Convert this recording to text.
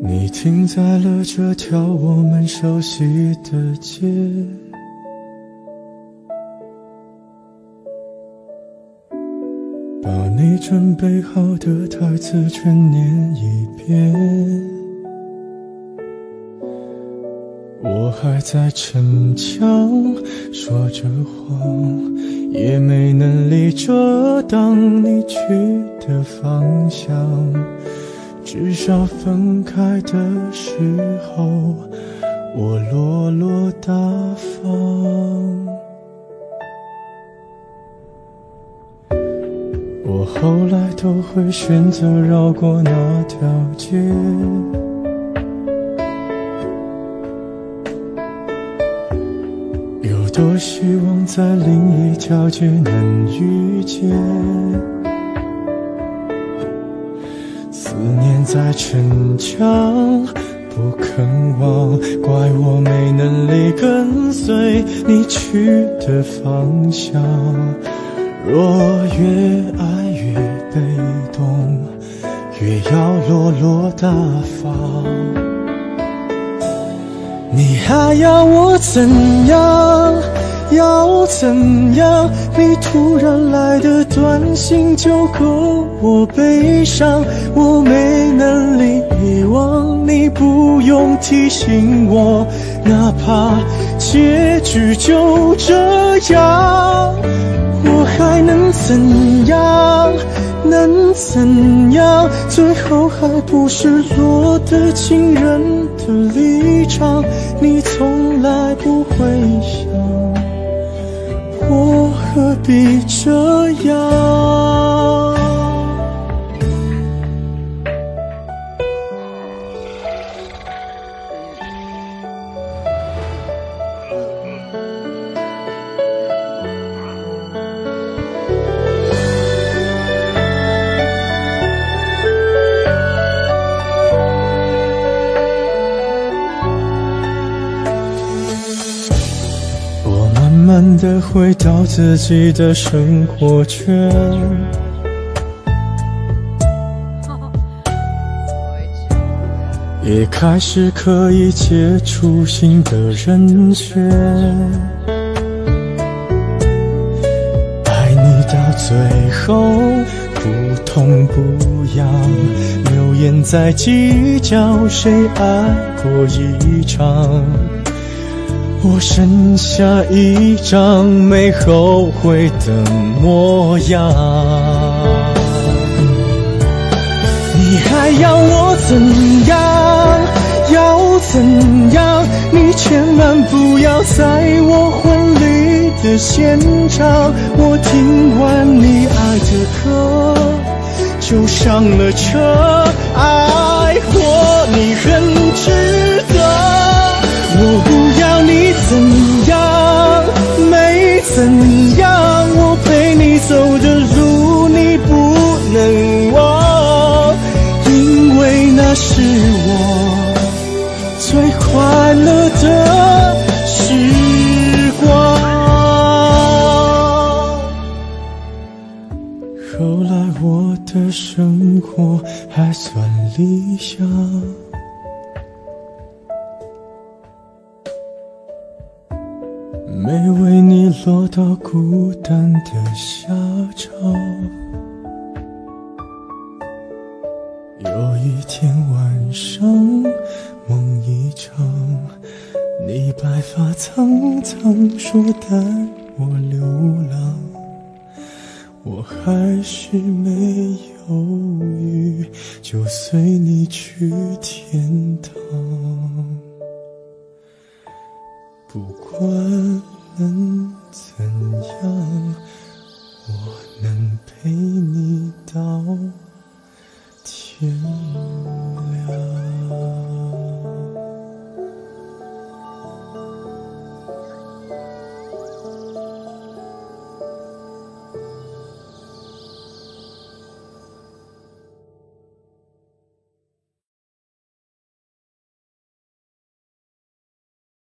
你停在了这条我们熟悉的街，把你准备好的台词全念一遍。我还在逞强，说着谎，也没能力遮挡你去的方向。至少分开的时候，我落落大方。我后来都会选择绕过那条街，有多希望在另一条街能遇见。思念在逞强，不肯忘，怪我没能力跟随你去的方向。若越爱越被动，越要落落大方。你还要我怎样？要怎样？你突然来的短信就够我悲伤，我没能力遗忘，你不用提醒我，哪怕结局就这样，我还能怎样？能怎样？最后还不是落得情人的立场，你从来不会想。何必这样？的回到自己的生活圈，也开始可以接触新的人选。爱你到最后不痛不痒，流言在计较谁爱过一场。我剩下一张没后悔的模样，你还要我怎样？要怎样？你千万不要在我婚礼的现场，我听完你爱的歌就上了车，爱过你很值怎样，我陪你走的路你不能忘，因为那是我最快乐的时光。后来我的生活还算理想。没为你落到孤单的下场。有一天晚上，梦一场，你白发苍苍，说带我流浪，我还是没犹豫，就随你去天堂。不管能怎样我能陪你到